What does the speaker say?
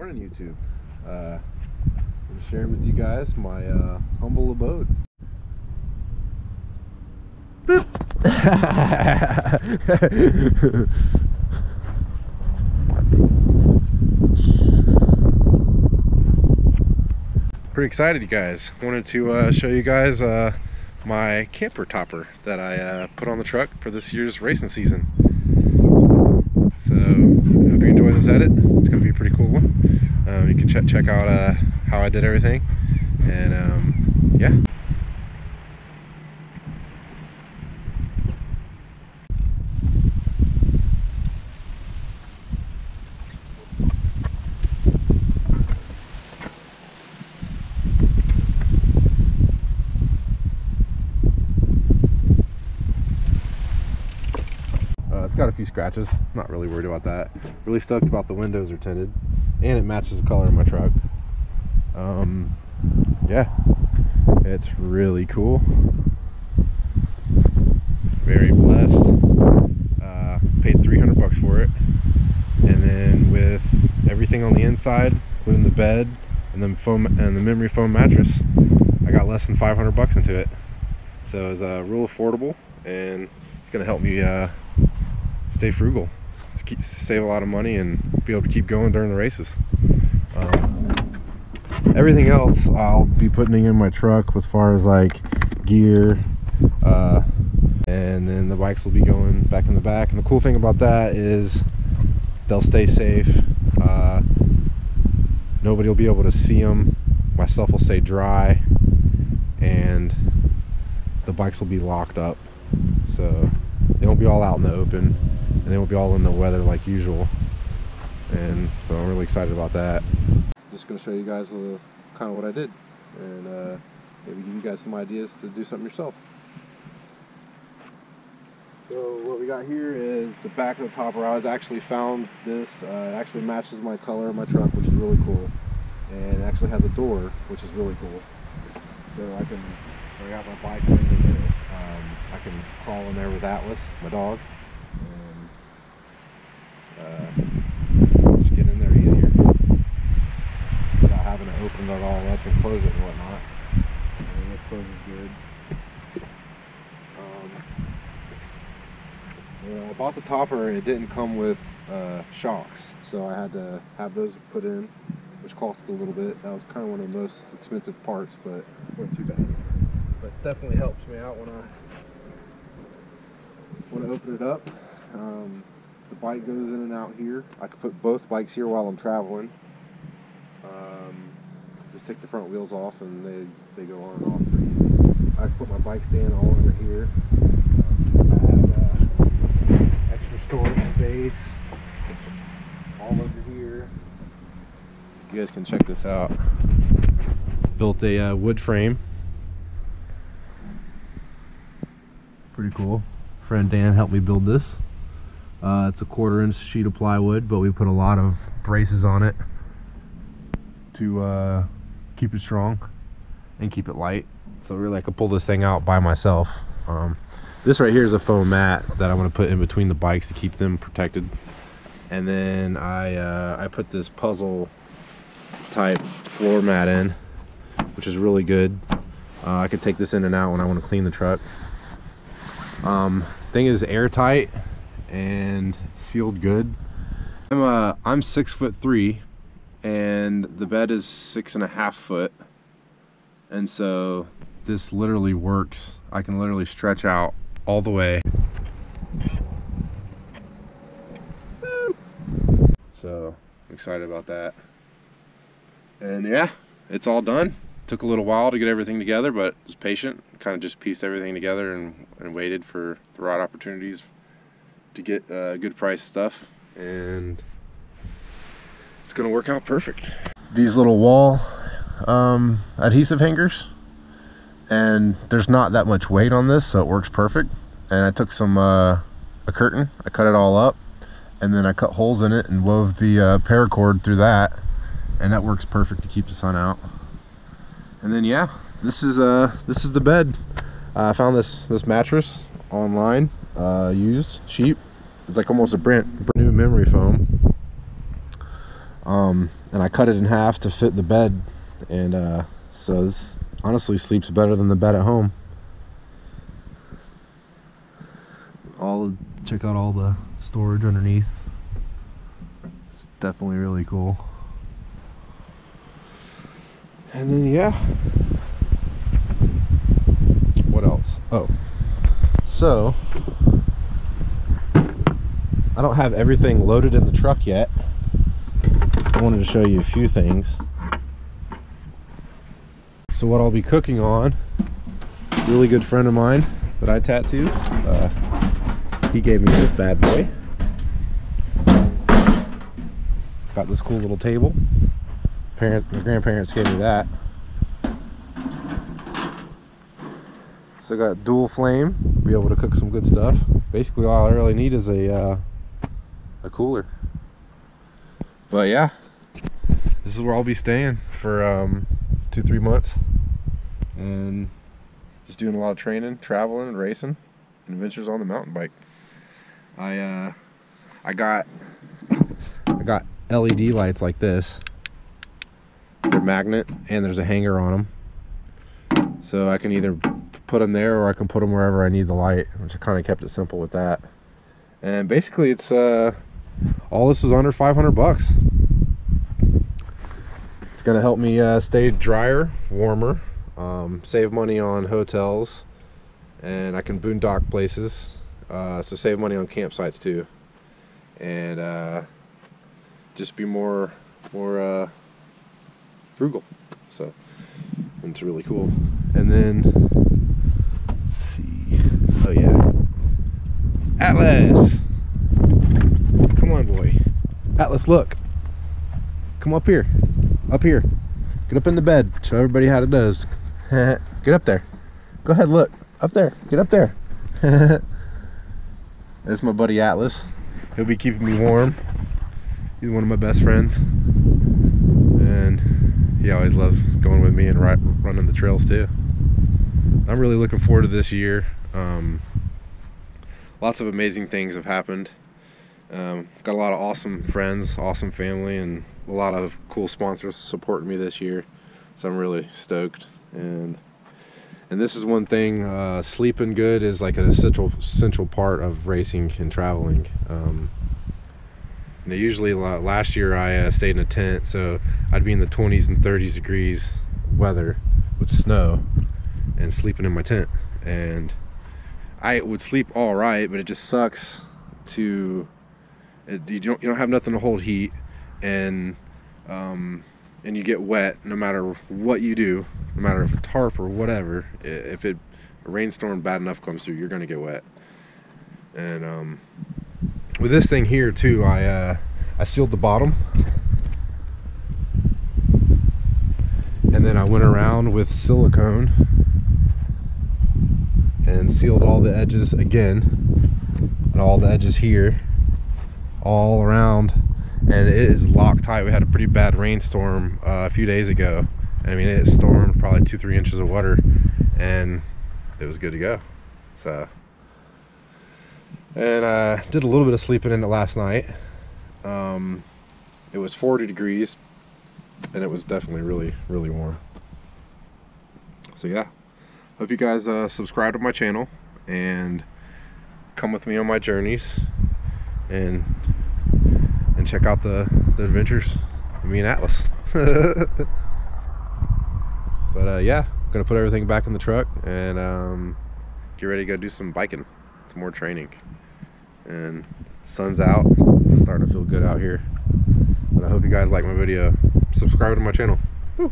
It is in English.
Morning YouTube. Uh, I'm sharing with you guys my uh, humble abode. Pretty excited, you guys. Wanted to uh, show you guys uh, my camper topper that I uh, put on the truck for this year's racing season. So, hope you enjoy this edit. It's going to be a pretty cool one. Um, you can check check out uh, how I did everything, and um, yeah. Uh, it's got a few scratches. Not really worried about that. Really stoked about the windows are tinted, and it matches the color of my truck. Um, yeah, it's really cool. Very blessed. Uh, paid 300 bucks for it, and then with everything on the inside, including the bed and the foam and the memory foam mattress, I got less than 500 bucks into it. So it's uh, real affordable, and it's gonna help me. Uh, stay frugal, save a lot of money, and be able to keep going during the races. Um, everything else I'll be putting in my truck as far as like gear, uh, and then the bikes will be going back in the back. And the cool thing about that is they'll stay safe. Uh, nobody will be able to see them. myself will stay dry, and the bikes will be locked up. So they won't be all out in the open and they won't be all in the weather like usual. And so I'm really excited about that. Just gonna show you guys kind of what I did. And uh, maybe give you guys some ideas to do something yourself. So what we got here is the back of the topper. I was actually found this uh, it actually matches my color of my truck which is really cool. And it actually has a door which is really cool. So I can I got my bike in the middle um, I can crawl in there with Atlas, my dog, and uh, just get in there easier without having to open it all up and close it and whatnot. And it closes good. Um, when I bought the topper, it didn't come with uh, shocks, so I had to have those put in, which cost a little bit. That was kind of one of the most expensive parts, but wasn't too bad but definitely helps me out when I when I open it up. Um, the bike goes in and out here. I could put both bikes here while I'm traveling. Um, just take the front wheels off and they, they go on and off pretty easy. I can put my bike stand all over here. Um, I have uh, extra storage space all over here. You guys can check this out. Built a uh, wood frame It's pretty cool. Friend Dan helped me build this. Uh, it's a quarter inch sheet of plywood, but we put a lot of braces on it to uh, keep it strong and keep it light. So really I could pull this thing out by myself. Um, this right here is a foam mat that I'm going to put in between the bikes to keep them protected. And then I, uh, I put this puzzle type floor mat in, which is really good. Uh, I could take this in and out when I want to clean the truck. Um, thing is airtight and sealed good. I'm uh, I'm six foot three, and the bed is six and a half foot, and so this literally works. I can literally stretch out all the way. So excited about that. And yeah, it's all done. Took a little while to get everything together, but was patient. Kind of just pieced everything together and, and waited for the right opportunities to get uh, good price stuff. And it's gonna work out perfect. These little wall um, adhesive hangers, and there's not that much weight on this, so it works perfect. And I took some uh, a curtain, I cut it all up, and then I cut holes in it and wove the uh, paracord through that, and that works perfect to keep the sun out. And then yeah this is uh this is the bed. Uh, i found this this mattress online uh used cheap. It's like almost a brand, brand new memory foam. Um and I cut it in half to fit the bed and uh, so this honestly sleeps better than the bed at home check out all the storage underneath. It's definitely really cool. And then yeah. What else? Oh. So I don't have everything loaded in the truck yet. I wanted to show you a few things. So what I'll be cooking on really good friend of mine that I tattooed uh, he gave me this bad boy. Got this cool little table. Parent my grandparents gave me that. So I got dual flame be able to cook some good stuff. Basically all I really need is a uh, a cooler. But yeah this is where I'll be staying for um, two three months. And just doing a lot of training traveling and racing and adventures on the mountain bike I uh, I got I got LED lights like this. They're magnet and there's a hanger on them so I can either put them there or I can put them wherever I need the light which I kind of kept it simple with that. And basically it's uh all this is under 500 bucks. It's gonna help me uh, stay drier warmer um, save money on hotels and I can boondock places uh, so save money on campsites too. And uh, just be more more uh, frugal. So it's really cool. And then let's see. Oh yeah. Atlas! Come on boy. Atlas look. Come up here. Up here. Get up in the bed. Show everybody how it does. Get up there. Go ahead look. Up there. Get up there that's my buddy Atlas. He'll be keeping me warm. He's one of my best friends. And he always loves going with me and running the trails too. I'm really looking forward to this year. Um, lots of amazing things have happened. Um, got a lot of awesome friends awesome family and a lot of cool sponsors supporting me this year. So I'm really stoked. And and this is one thing uh, sleeping good is like an essential essential part of racing and traveling. Um, usually last year I uh, stayed in a tent so I'd be in the 20s and 30s degrees weather with snow and sleeping in my tent. And I would sleep all right but it just sucks to it, you don't you don't have nothing to hold heat. And um, and you get wet no matter what you do no matter if a tarp or whatever if it a rainstorm bad enough comes through you're gonna get wet. And um, with this thing here too I uh, I sealed the bottom. And then I went around with silicone and sealed all the edges again. And all the edges here all around and it is locked tight. we had a pretty bad rainstorm uh, a few days ago. I mean it stormed probably two three inches of water and it was good to go. So and I uh, did a little bit of sleeping in it last night. Um, it was 40 degrees and it was definitely really really warm. So yeah. Hope you guys uh, subscribe to my channel and come with me on my journeys and and check out the, the adventures of me and Atlas. But uh, yeah gonna put everything back in the truck and um, get ready to go do some biking some more training. And sun's out starting to feel good out here. But I hope you guys like my video. Subscribe to my channel. Woo.